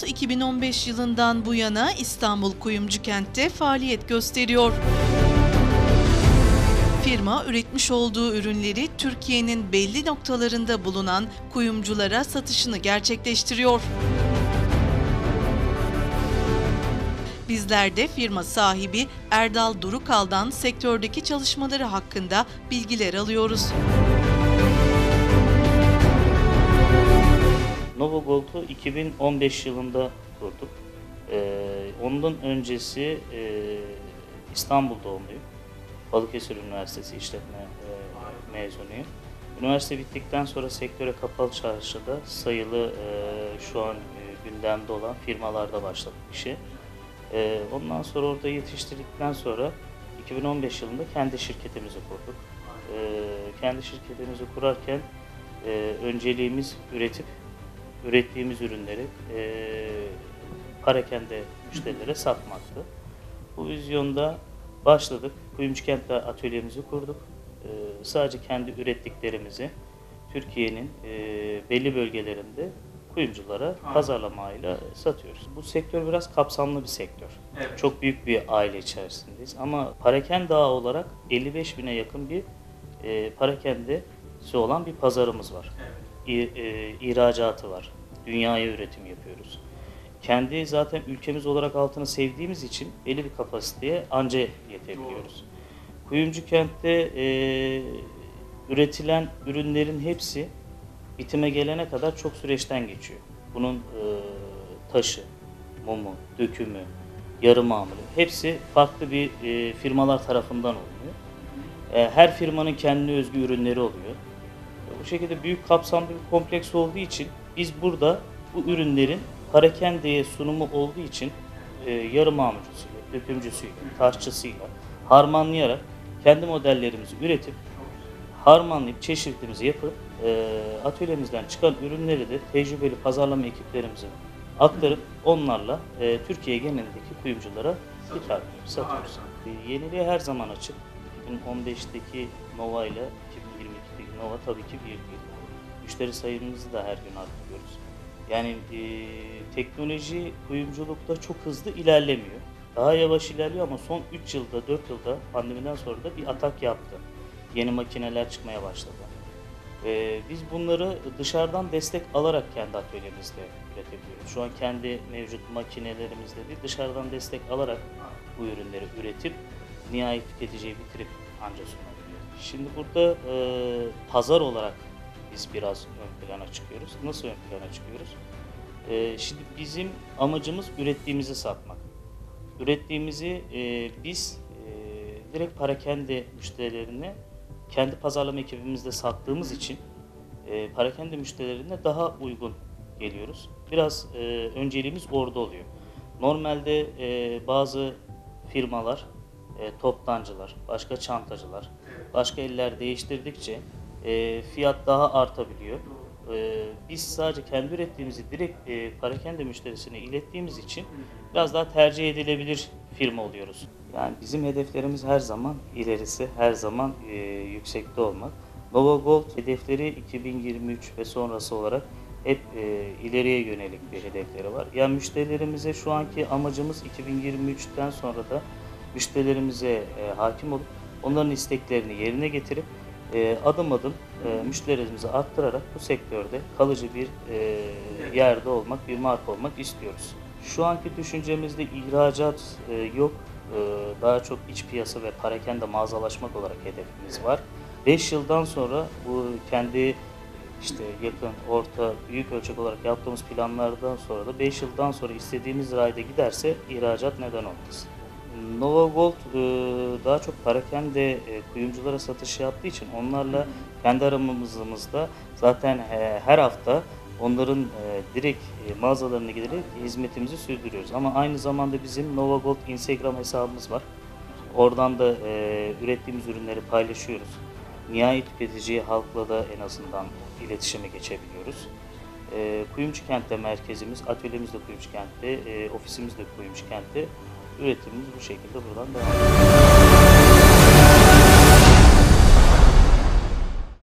Gold 2015 yılından bu yana İstanbul Kuyumcu Kent'te faaliyet gösteriyor. Firma üretmiş olduğu ürünleri Türkiye'nin belli noktalarında bulunan kuyumculara satışını gerçekleştiriyor. Bizler de firma sahibi Erdal Durukal'dan sektördeki çalışmaları hakkında bilgiler alıyoruz. Novo Gold'u 2015 yılında kurduk. Ee, ondan öncesi e, İstanbul doğumluyum. Balıkesir Üniversitesi işletme e, mezunuyum. Üniversite bittikten sonra sektöre kapalı çarşıda sayılı e, şu an e, gündemde olan firmalarda başladık işe. E, ondan sonra orada yetiştirdikten sonra 2015 yılında kendi şirketimizi kurduk. E, kendi şirketimizi kurarken e, önceliğimiz üretip ürettiğimiz ürünleri e, parakende müşterilere satmaktı. Bu vizyonda başladık. Kuyumcu Kent'te atölyemizi kurduk. E, sadece kendi ürettiklerimizi Türkiye'nin e, belli bölgelerinde kuyumculara pazarlamayla satıyoruz. Bu sektör biraz kapsamlı bir sektör. Çok büyük bir aile içerisindeyiz. Ama parakende ağı olarak 55 bine yakın bir e, parakendesi olan bir pazarımız var. İ- e, ihracatı var. Dünyaya üretim yapıyoruz. Kendi zaten ülkemiz olarak altını sevdiğimiz için belli bir kapasiteye anca yetebiliyoruz. Kuyumcu kentte e, üretilen ürünlerin hepsi bitime gelene kadar çok süreçten geçiyor. Bunun e, taşı, mumu, dökümü, yarı mamulü hepsi farklı bir e, firmalar tarafından oluyor. E, her firmanın kendine özgü ürünleri oluyor. Bu şekilde büyük kapsamlı bir kompleks olduğu için biz burada bu ürünlerin parakendeye sunumu olduğu için e, yarı mamulcüsüyle, dökümcüsüyle, taşçısıyla harmanlayarak kendi modellerimizi üretip harmanlayıp çeşitimizi yapıp e, atölyemizden çıkan ürünleri de tecrübeli pazarlama ekiplerimize aktarıp onlarla e, Türkiye genelindeki kuyumculara hitap ediyoruz, satıyoruz. E, yeniliğe her zaman açık. 2015'teki Nova ile 2022'deki Nova tabii ki bir bir. Müşteri sayımızı da her gün arttırıyoruz. Yani e, teknoloji kuyumculukta çok hızlı ilerlemiyor. Daha yavaş ilerliyor ama son 3 yılda, 4 yılda pandemiden sonra da bir atak yaptı. Yeni makineler çıkmaya başladı. Ee, biz bunları dışarıdan destek alarak kendi atölyemizde üretebiliyoruz. Şu an kendi mevcut makinelerimizde değil, dışarıdan destek alarak bu ürünleri üretip nihai tüketiciye bitirip anca sunabiliyoruz. Şimdi burada e, pazar olarak biz biraz ön plana çıkıyoruz. Nasıl ön plana çıkıyoruz? E, şimdi bizim amacımız ürettiğimizi satmak. Ürettiğimizi e, biz e, direkt parakende müşterilerine kendi pazarlama ekibimizde sattığımız için e, parakende müşterilerine daha uygun geliyoruz. Biraz e, önceliğimiz orada oluyor. Normalde e, bazı firmalar, e, toptancılar, başka çantacılar, başka eller değiştirdikçe e, fiyat daha artabiliyor. E, biz sadece kendi ürettiğimizi direkt e, parakende müşterisine ilettiğimiz için biraz daha tercih edilebilir firma oluyoruz. Yani bizim hedeflerimiz her zaman ilerisi, her zaman e, yüksekte olmak. Nova Gold hedefleri 2023 ve sonrası olarak hep e, ileriye yönelik bir hedefleri var. Yani müşterilerimize şu anki amacımız 2023'ten sonra da müşterilerimize e, hakim olup onların isteklerini yerine getirip e, adım adım e, müşterilerimizi arttırarak bu sektörde kalıcı bir e, yerde olmak, bir marka olmak istiyoruz. Şu anki düşüncemizde ihracat e, yok. E, daha çok iç piyasa ve parakende mağazalaşmak olarak hedefimiz var. 5 yıldan sonra bu kendi işte yakın, orta, büyük ölçek olarak yaptığımız planlardan sonra da 5 yıldan sonra istediğimiz rayda giderse ihracat neden olmasın. Nova Gold e, daha çok parakende e, kuyumculara satış yaptığı için onlarla kendi aramızda zaten e, her hafta onların e, direkt mağazalarına giderek hizmetimizi sürdürüyoruz. Ama aynı zamanda bizim Nova Gold Instagram hesabımız var. Oradan da ürettiğimiz ürünleri paylaşıyoruz. Nihai tüketiciye halkla da en azından iletişime geçebiliyoruz. E, Kuyumcu Kent'te merkezimiz, atölyemiz de Kuyumcu Kent'te, ofisimiz de Kuyumcu Kent'te. Üretimimiz bu şekilde buradan devam ediyor.